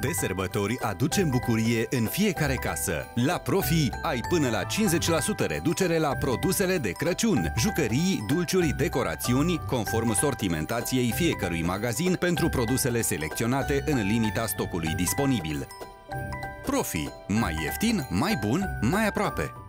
De sărbători aducem bucurie în fiecare casă. La Profi ai până la 50% reducere la produsele de Crăciun, jucării, dulciuri, decorațiuni, conform sortimentației fiecărui magazin pentru produsele selecționate în limita stocului disponibil. Profi. Mai ieftin, mai bun, mai aproape.